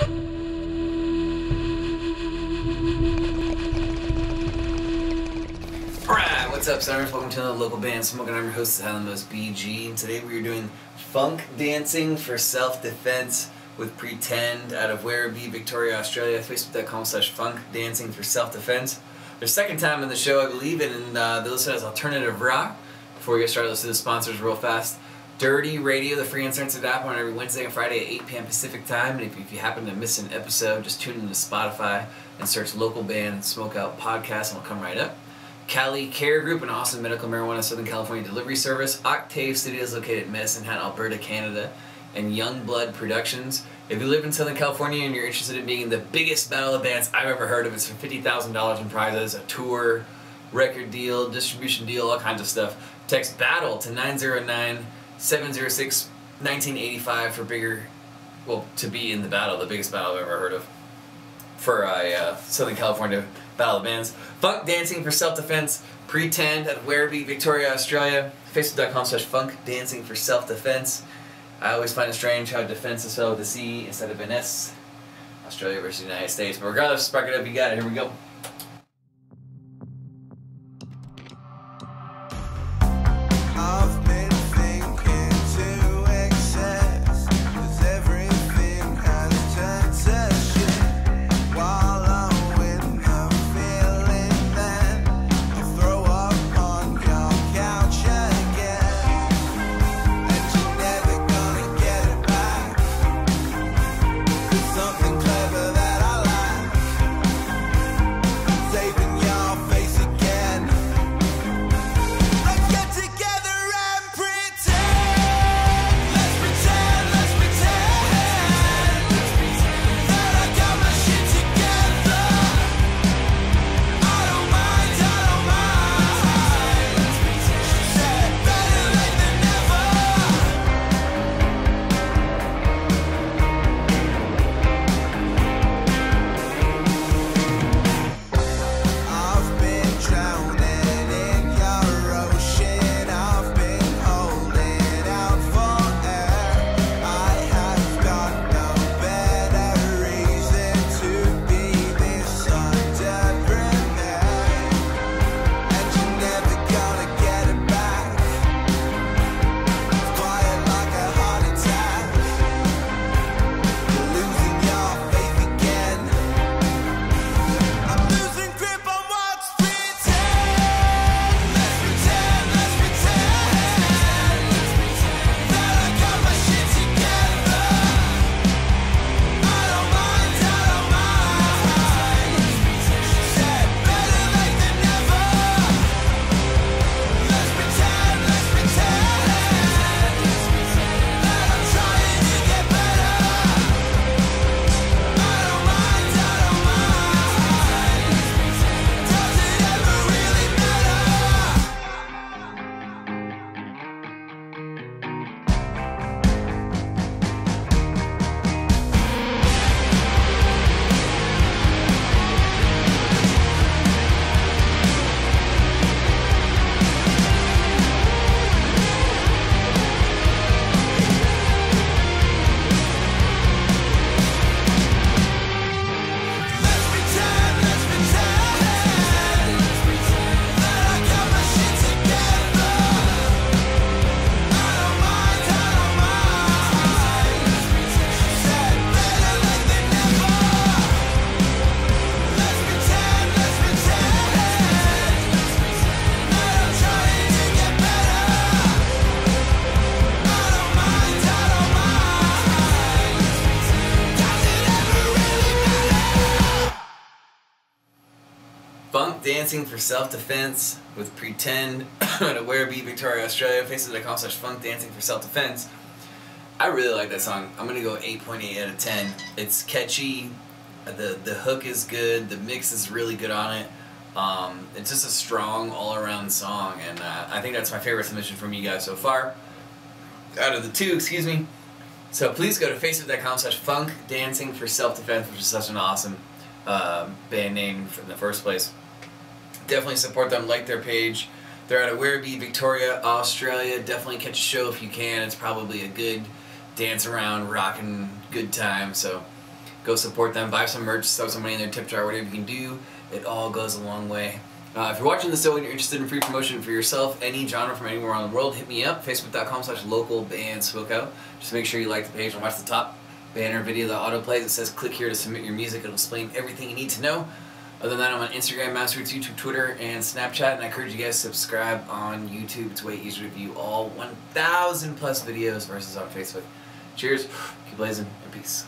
Alright, what's up, Stars? Welcome to another local band Smokeout. I'm your host, Highland Most BG, and today we are doing funk dancing for self-defense with Pretend out of Werribee, Victoria, Australia. Facebook.com slash funk dancing for self-defense. Their second time in the show, I believe, and uh, they listed as alternative rock. Before we get started, let's do the sponsors real fast. Dirty Radio, the free uncensored app on every Wednesday and Friday at 8 p.m. Pacific time. And if, if you happen to miss an episode, just tune into Spotify and search local band Smokeout Podcast, and it'll come right up. Cali Care Group, an awesome medical marijuana Southern California delivery service. Octave Studios, located in Medicine Hat, Alberta, Canada. And Young Blood Productions. If you live in Southern California and you're interested in being in the biggest battle of bands I've ever heard of, it's for $50,000 in prizes, a tour, record deal, distribution deal, all kinds of stuff. Text BATTLE to 909 706 1985 for bigger, well, to be in the battle, the biggest battle I've ever heard of for a uh, Southern California Battle of Bands. Funk Dancing for Self Defense. Pretend at Werribee, Victoria, Australia. Facebook.com slash funk dancing for self defense. I always find it strange how defense is spelled with a C instead of an S. Australia versus the United States. But regardless, spark it up, you got it. Here we go. Something clever Dancing for Self Defense with Pretend at Werribee, Victoria, Australia. Facebook.com slash funk dancing for self defense. I really like that song. I'm gonna go 8.8 out of 10. It's catchy. The the hook is good. The mix is really good on it. Um, it's just a strong all around song, and uh, I think that's my favorite submission from you guys so far. Out of the two, excuse me. So please go to facebook.com slash funk dancing for self defense, which is such an awesome uh, band name in the first place. Definitely support them, like their page. They're out of Werribee, Victoria, Australia. Definitely catch a show if you can. It's probably a good dance around, rocking, good time. So Go support them, buy some merch, throw some money in their tip jar, whatever you can do. It all goes a long way. Uh, if you're watching this show and you're interested in free promotion for yourself, any genre from anywhere around the world, hit me up, facebook.com slash local band smokeout. Just make sure you like the page and watch the top banner video that autoplays. It says click here to submit your music. It'll explain everything you need to know. Other than that, I'm on Instagram, Masterroots, YouTube, Twitter, and Snapchat, and I encourage you guys to subscribe on YouTube. It's way easier to view all 1,000 plus videos versus on Facebook. Cheers, keep blazing, and peace.